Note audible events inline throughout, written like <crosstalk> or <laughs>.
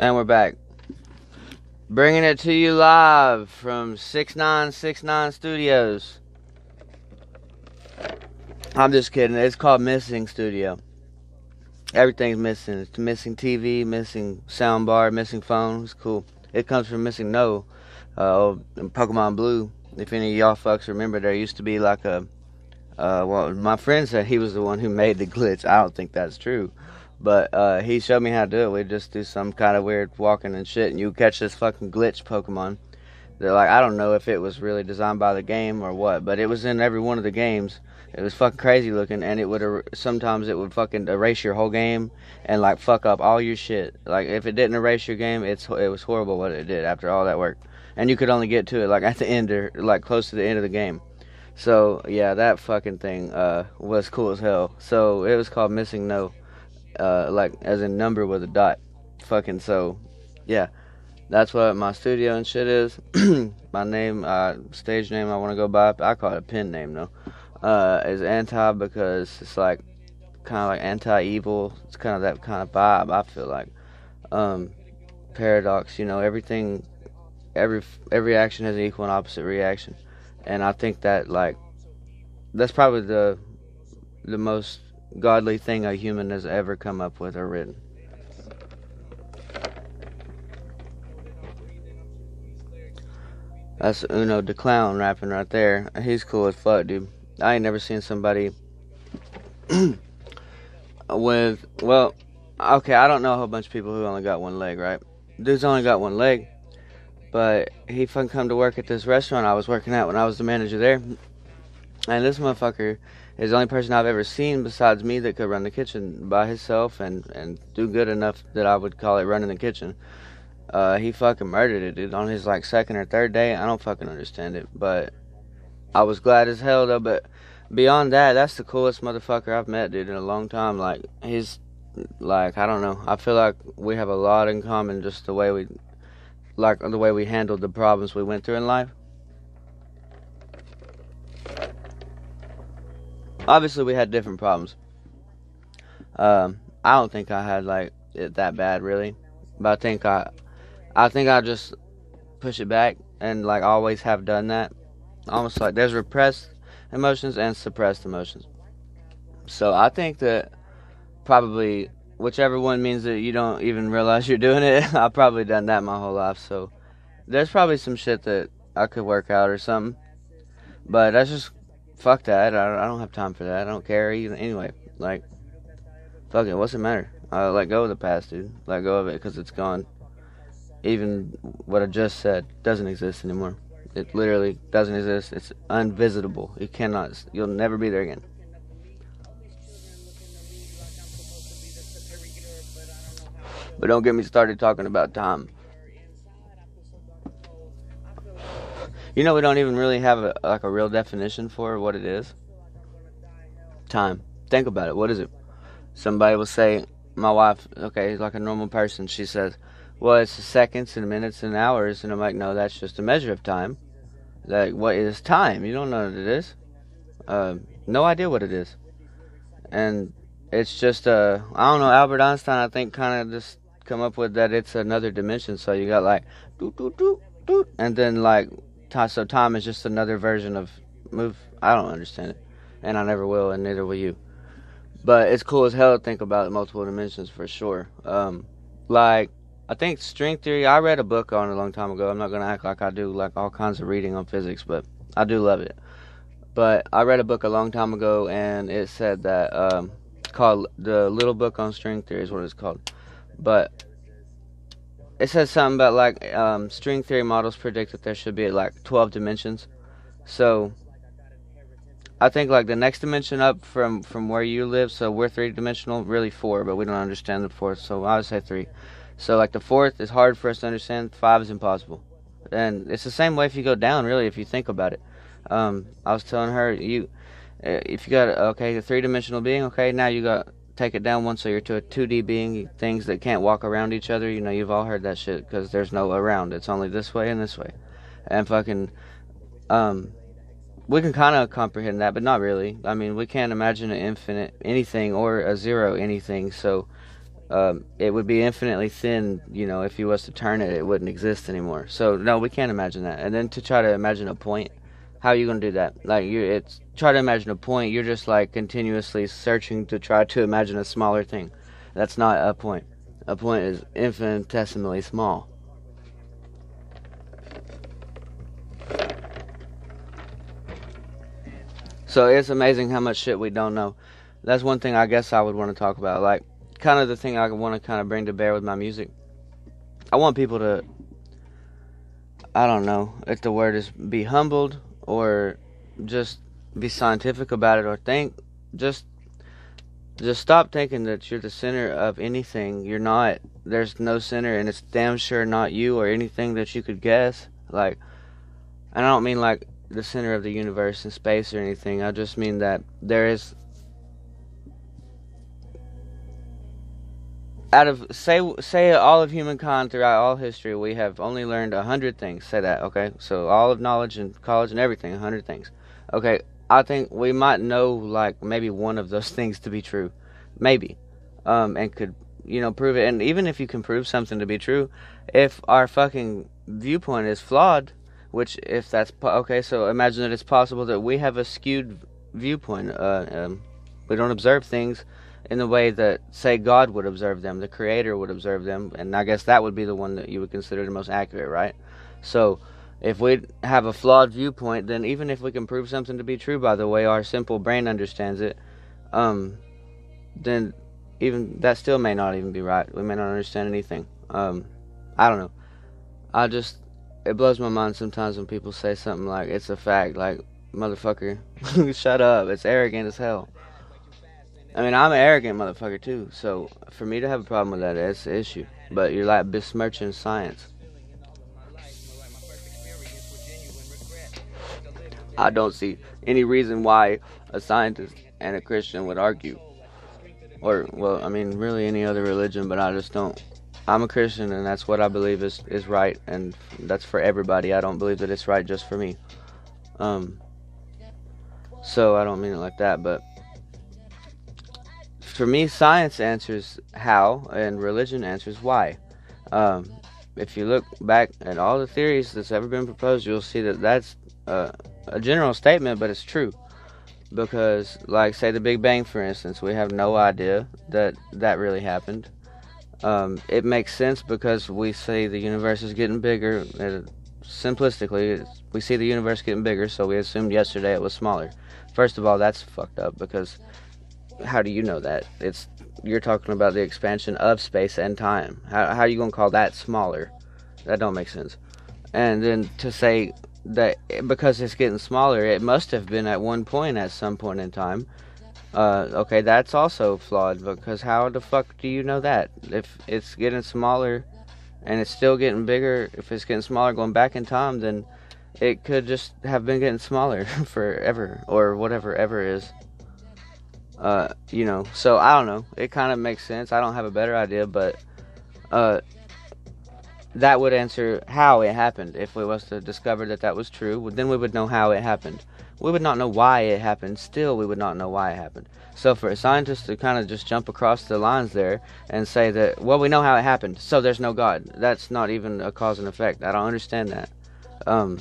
And we're back. Bringing it to you live from 6969 Studios. I'm just kidding. It's called Missing Studio. Everything's missing. It's missing TV, missing soundbar, missing phone. It's cool. It comes from Missing No, uh, Pokemon Blue. If any of y'all fucks remember, there used to be like a. Uh, well, my friend said he was the one who made the glitch. I don't think that's true. But uh, he showed me how to do it. We just do some kind of weird walking and shit, and you catch this fucking glitch Pokemon. They're like, I don't know if it was really designed by the game or what, but it was in every one of the games. It was fucking crazy looking, and it would er- sometimes it would fucking erase your whole game and like fuck up all your shit. Like if it didn't erase your game, it's it was horrible what it did after all that work, and you could only get to it like at the end or like close to the end of the game. So yeah, that fucking thing uh, was cool as hell. So it was called Missing No uh, like as in number with a dot. Fucking so, yeah. That's what my studio and shit is. <clears throat> my name, uh, stage name I want to go by, I call it a pen name though, uh, is Anti because it's like kind of like anti-evil. It's kind of that kind of vibe. I feel like um, paradox. You know, everything, every every action has an equal and opposite reaction, and I think that like that's probably the the most godly thing a human has ever come up with or written. That's Uno the Clown rapping right there. He's cool as fuck, dude. I ain't never seen somebody <clears throat> with, well, okay, I don't know a whole bunch of people who only got one leg, right? Dude's only got one leg, but he fucking come to work at this restaurant I was working at when I was the manager there. And this motherfucker is the only person I've ever seen besides me that could run the kitchen by himself and, and do good enough that I would call it running the kitchen. Uh, he fucking murdered it, dude, on his like second or third day. I don't fucking understand it, but I was glad as hell though. But beyond that, that's the coolest motherfucker I've met, dude, in a long time. Like he's like I don't know. I feel like we have a lot in common, just the way we like the way we handled the problems we went through in life. Obviously we had different problems. Um, I don't think I had like it that bad really, but I think I, I think I just push it back and like always have done that. Almost like there's repressed emotions and suppressed emotions. So I think that probably whichever one means that you don't even realize you're doing it. <laughs> I've probably done that my whole life. So there's probably some shit that I could work out or something. But that's just fuck that. I, I don't have time for that. I don't care. Even, anyway, like, fuck it. What's the matter? I let go of the past, dude. Let go of it because it's gone. Even what I just said doesn't exist anymore. It literally doesn't exist. It's unvisitable. You cannot. You'll never be there again. But don't get me started talking about time. You know, we don't even really have a, like a real definition for what it is. Time. Think about it. What is it? Somebody will say, my wife, okay, like a normal person, she says, well, it's seconds and minutes and hours. And I'm like, no, that's just a measure of time. Like, what is time? You don't know what it is. Uh, no idea what it is. And it's just, uh, I don't know, Albert Einstein, I think, kind of just come up with that it's another dimension. So you got like, doo, doo, doo, doo, and then like so time is just another version of move. I don't understand it, and I never will, and neither will you. But it's cool as hell to think about multiple dimensions for sure. Um, like I think string theory. I read a book on it a long time ago. I'm not gonna act like I do like all kinds of reading on physics, but I do love it. But I read a book a long time ago, and it said that um, called the Little Book on String Theory is what it's called. But it says something about like um, string theory models predict that there should be like 12 dimensions. So I think like the next dimension up from from where you live, so we're three dimensional, really four, but we don't understand the fourth, so I would say three. So like the fourth is hard for us to understand. Five is impossible, and it's the same way if you go down. Really, if you think about it. Um, I was telling her you, uh, if you got okay, a three dimensional being, okay, now you got take it down one so you're to a 2D being, things that can't walk around each other. You know, you've all heard that shit because there's no around. It's only this way and this way. And fucking, um, we can kind of comprehend that, but not really. I mean, we can't imagine an infinite anything or a zero anything. So, um, it would be infinitely thin. You know, if you was to turn it, it wouldn't exist anymore. So no, we can't imagine that. And then to try to imagine a point, how are you gonna do that? Like you, it's try to imagine a point. You're just like continuously searching to try to imagine a smaller thing. That's not a point. A point is infinitesimally small. So it's amazing how much shit we don't know. That's one thing I guess I would want to talk about. Like, kind of the thing I want to kind of bring to bear with my music. I want people to, I don't know if the word is be humbled or just be scientific about it or think, just just stop thinking that you're the center of anything. You're not. There's no center, and it's damn sure not you or anything that you could guess. Like, and I don't mean like the center of the universe and space or anything. I just mean that there is. Out of say say all of humankind throughout all history, we have only learned a hundred things. Say that, okay? So all of knowledge and college and everything, a hundred things. Okay, I think we might know like maybe one of those <laughs> things to be true, maybe, um, and could you know prove it. And even if you can prove something to be true, if our fucking viewpoint is flawed, which if that's po- okay, so imagine that it's possible that we have a skewed viewpoint. Uh, um, we don't observe things in the way that say God would observe them, the Creator would observe them, and I guess that would be the one that you would consider the most accurate, right? So if we have a flawed viewpoint, then even if we can prove something to be true by the way our simple brain understands it, um, then even that still may not even be right. We may not understand anything. Um, I don't know. I just it blows my mind sometimes when people say something like it's a fact, like motherfucker, <laughs> shut up. It's arrogant as hell. I mean, I'm an arrogant motherfucker too. So for me to have a problem with that, it's an issue. But you're like besmirching science. I don't see any reason why a scientist and a Christian would argue. Or, well, I mean, really any other religion, but I just don't. I'm a Christian, and that's what I believe is, is right, and that's for everybody. I don't believe that it's right just for me. Um, so I don't mean it like that, but for me, science answers how, and religion answers why. Um, if you look back at all the theories that's ever been proposed, you'll see that that's uh, a general statement, but it's true. Because, like, say the Big Bang, for instance, we have no idea that that really happened. Um, it makes sense because we see the universe is getting bigger. Uh, simplistically, we see the universe getting bigger, so we assumed yesterday it was smaller. First of all, that's fucked up because how do you know that? It's you're talking about the expansion of space and time. How how are you gonna call that smaller? That don't make sense. And then to say that because it's getting smaller, it must have been at one point at some point in time. Uh, okay, that's also flawed because how the fuck do you know that? If it's getting smaller and it's still getting bigger, if it's getting smaller going back in time, then it could just have been getting smaller <laughs> forever or whatever ever is. Uh, you know, so I don't know. It kind of makes sense. I don't have a better idea, but uh, that would answer how it happened. If we was to discover that that was true, then we would know how it happened. We would not know why it happened. Still, we would not know why it happened. So for a scientist to kind of just jump across the lines there and say that, well, we know how it happened, so there's no God. That's not even a cause and effect. I don't understand that. Um,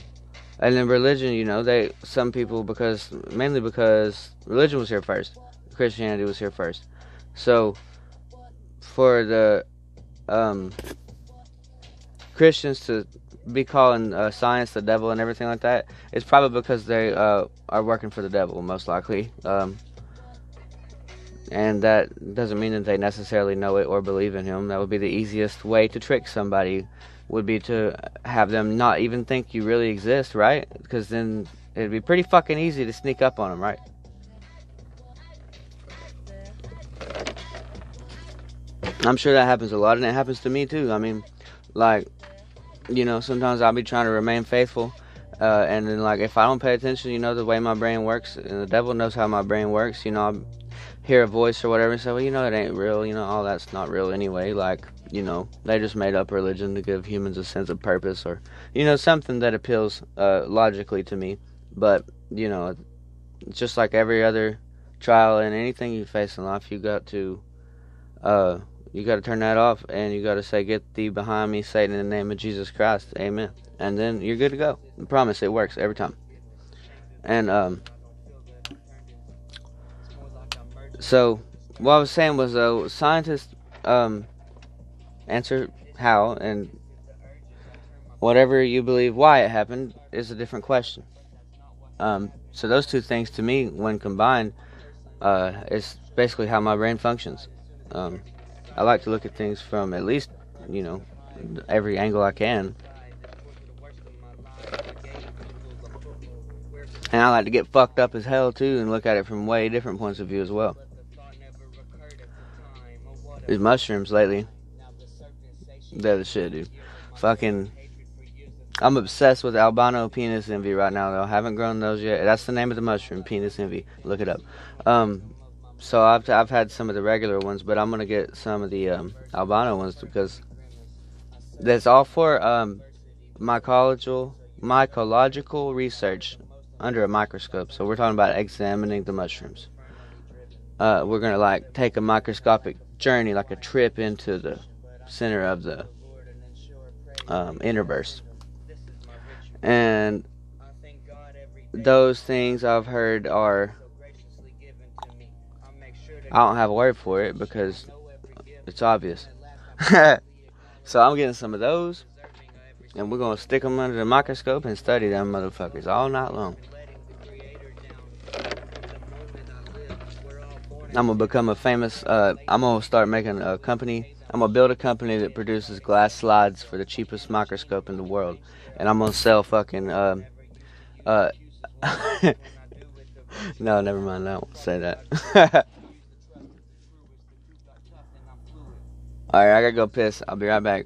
and then religion, you know, they some people because mainly because religion was here first, Christianity was here first. So for the um, Christians to be calling uh, science the devil and everything like that, it's probably because they uh, are working for the devil, most likely. Um, and that doesn't mean that they necessarily know it or believe in him. That would be the easiest way to trick somebody, would be to have them not even think you really exist, right? Because then it'd be pretty fucking easy to sneak up on them, right? I'm sure that happens a lot, and it happens to me too. I mean, like you know, sometimes I'll be trying to remain faithful. Uh, and then, like, if I don't pay attention, you know, the way my brain works, and the devil knows how my brain works, you know, I hear a voice or whatever and say, well, you know, it ain't real, you know, all that's not real anyway. Like, you know, they just made up religion to give humans a sense of purpose or, you know, something that appeals uh, logically to me. But, you know, it's just like every other trial and anything you face in life, you got to, uh, you got to turn that off and you got to say, Get thee behind me, Satan, in the name of Jesus Christ. Amen. And then you're good to go. I promise it works every time. And, um, so what I was saying was, though, scientists, um, answer how and whatever you believe why it happened is a different question. Um, so those two things to me, when combined, uh, is basically how my brain functions. Um, I like to look at things from at least, you know, every angle I can. And I like to get fucked up as hell too and look at it from way different points of view as well. These mushrooms lately, they're the shit, dude. Fucking I'm obsessed with albino penis envy right now. Though I haven't grown those yet. That's the name of the mushroom, penis envy. Look it up. Um, so I've I've had some of the regular ones, but I'm gonna get some of the um, albino ones because that's all for um, mycological mycological research under a microscope. So we're talking about examining the mushrooms. Uh, we're gonna like take a microscopic journey, like a trip into the center of the um, interverse and those things I've heard are. I don't have a word for it because it's obvious. <laughs> so I'm getting some of those, and we're gonna stick them under the microscope and study them motherfuckers all night long. I'm gonna become a famous. Uh, I'm gonna start making a company. I'm gonna build a company that produces glass slides for the cheapest microscope in the world, and I'm gonna sell fucking. Um, uh, <laughs> no, never mind. I won't say that. <laughs> All right, I gotta go piss. I'll be right back.